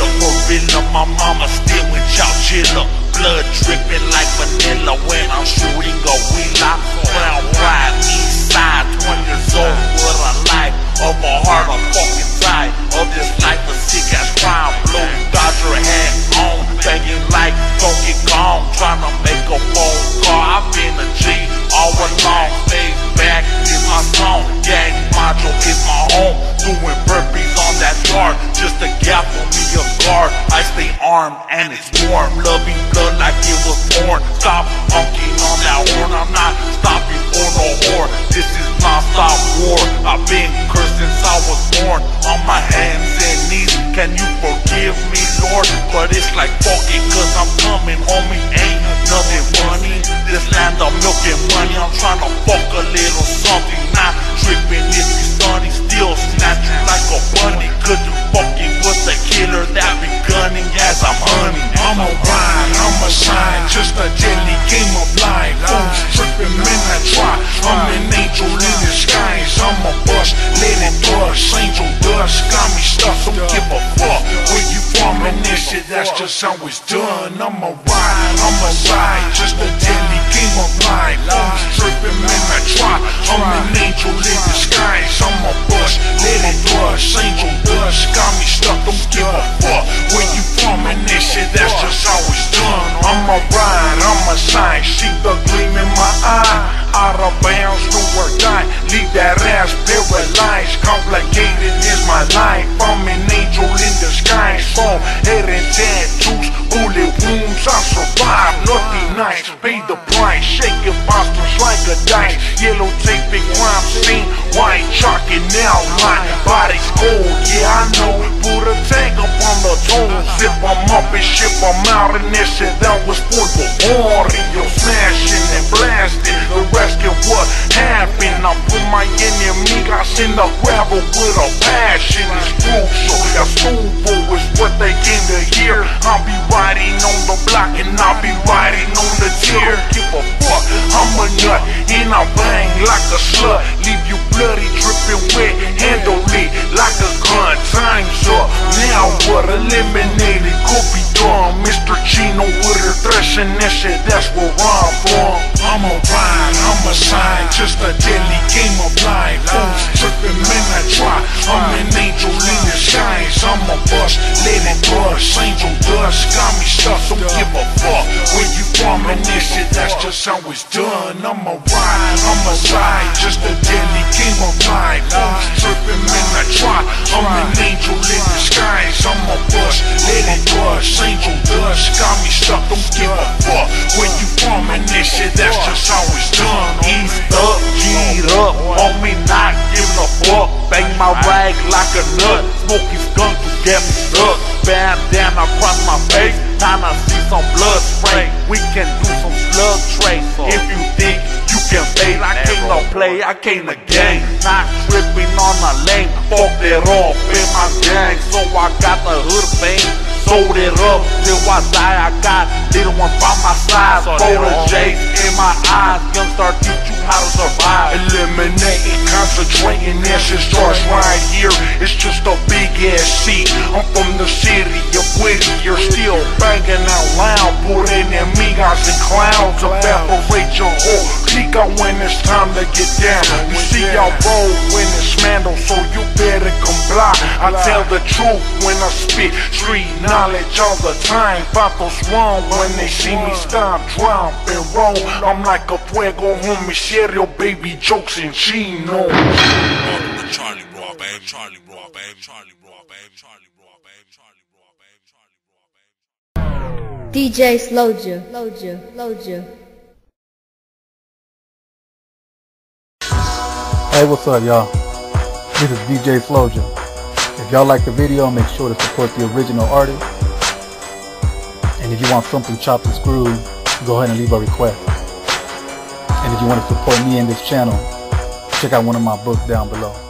the gorilla, my mama still with chinchilla Blood dripping like vanilla when I'm shooting a wheel I Brown ride, east side, 20 on just to gap for me a guard. I stay armed and it's warm, loving blood like it was born. Stop honking on that horn, I'm not stopping for no whore. This is non-stop war. I've been cursed since I was born. On my hands and knees, can you forgive me, Lord? But it's like fuck it, cause I'm coming, homie. Ain't nothing funny. This land of milk and money, I'm trying to fuck a little something. Not tripping that's just how it's done. I'm a ride, I'm a side, just a deadly game of life. Fools tripping, men I try. I'm an angel in disguise. I'm a bust, let it bust. Angel dust, got me stuck, don't give a fuck. Where you from and this shit, that's just how it's done. I'm a ride, I'm a sign, see the gleam in my eye. Out of bounds, do or die. Leave that ass paralyzed. Complicated is my life. I'm an angel in the disguise. Phone, head and tattoos, bullet wounds. I survive, nothing nice. Pay the price, shaking monsters like a dice. Yellow tape, big crime scene. White chalk and outline. Body's cold, yeah I know. Put a tag up on the tone. Zip 'em up and ship 'em out. And this shit that was for the party. Yo, smashing happened. I put my enemigos in the gravel with a passion. It's crucial. Yeah, Stuvo is what they came to hear. I'll be riding on the block and I'll be riding on the tier. Give a fuck. I'm a nut and I bang like a slut. Leave you bloody, dripping wet. Handle it like a gun. Time's up. Now what? Eliminated. Could be done. Mr. Chino with a threshing that shit. That's where I'm from. I'm a rhyme. I'm a sign. Just a deadly game of life. Fools tripping, man, I try. I'm an angel in disguise. I'm a bust. Let it bust. Angel dust. Got me stuck. Don't give a fuck. Where you from and this shit. That's just how it's done. I'm a ride, I'm a side. Just a deadly nut, smoking skunk to get me stuck. Bandana across my face, time I see some blood spray. We can do some slug trace. If you think you can bait, I can't no play, I can't a game. Not tripping on a lane, fuck that off in my gang. So I got the hood fame. Sold it up till I die. I got little one by my side. Protege in my eyes. Youngstar teach you how to survive. Eliminating, concentrating, this shit starts right here. It's just a big ass seat. I'm from the city of Whittier, still banging out loud. Put enemigos and clouds, evaporate your whole clique out when it's time to get down. You see, I roll when it's mandel, so you better comply. I tell the truth when I spit street knowledge all the time. Vatos wrong when they see me stop, drop, and roll. I'm like a fuego, homie, serio, baby, jokes in chino. Welcome to Charlie Raw, baby. Charlie Raw, baby. Charlie Raw, baby. Charlie Raw, baby. Charlie Raw, baby. Charlie Raw, baby. DJ Slowja, Slowja, Slowja. Hey, what's up, y'all? This is DJ Slowja. If y'all like the video, make sure to support the original artist. And if you want something chopped and screwed, go ahead and leave a request. And if you want to support me and this channel, check out one of my books down below.